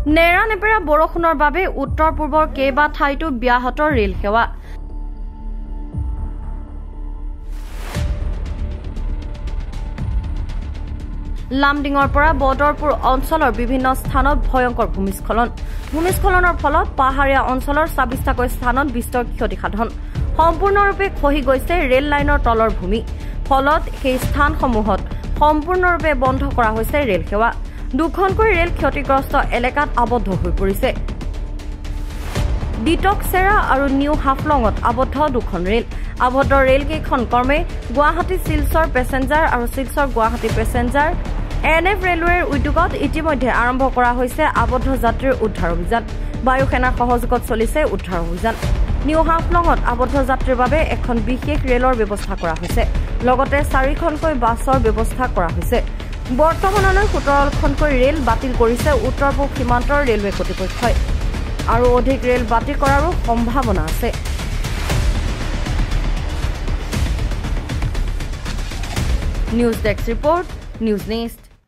নেৰানেপেৰা বৰষুণৰ বাবে উত্তৰ পূৰ্বৰ কেইবা ঠাইতো ব্যাহত ৰেল সেৱা। লামডিঙৰ পৰা বদৰপুৰ অঞ্চলৰ বিভিন্ন স্থানত ভয়ংকৰ ভূমিস্খলন। ভূমিস্খলনৰ ফলত পাহাৰীয়া অঞ্চলৰ ছাব্বিছটাকৈ স্থানত বিস্তৰ ক্ষতিসাধন। সম্পূৰ্ণৰূপে খহি গৈছে ৰেল লাইনৰ তলৰ ভূমি। ফলত সেই স্থানসমূহত সম্পূৰ্ণৰূপে বন্ধ কৰা হৈছে ৰেল সেৱা। দুখনকৈ ৰেল ক্ষতিগ্ৰস্ত এলেকাত আবদ্ধ হৈ পৰিছে। ডিটকচেৰা আৰু নিউ হাফলঙত আবদ্ধ দুখন ৰেল। আবদ্ধ ৰেলকেইখন ক্ৰমে গুৱাহাটী শিলচৰ পেছেঞ্জাৰ আৰু Silchar Guwahati passenger N F ৰেলৱেৰ উদ্যোগত ইতিমধ্যে আৰম্ভ কৰা হৈছে আবদ্ধ যাত্ৰীৰ উদ্ধাৰ অভিযান। বায়ু সেনাৰ সহযোগত চলিছে উদ্ধাৰ অভিযান। নিউ হাফলঙত আবদ্ধ যাত্ৰীৰ বাবে এখন বিশেষ ৰেলৰ ব্যৱস্থা কৰা হৈছে। লগতে চাৰিখনকৈ বাছৰ ব্যৱস্থা কৰা হৈছে। বৰ্তমানলৈ সোতৰখনকৈ ৰেল বাতিল কৰিছে উত্তৰ পূব সীমান্তৰ ৰেলৱে কৰ্তৃপক্ষই। আৰু অধিক ৰেল বাতিল কৰাৰো সম্ভাৱনা আছে। News desk report news next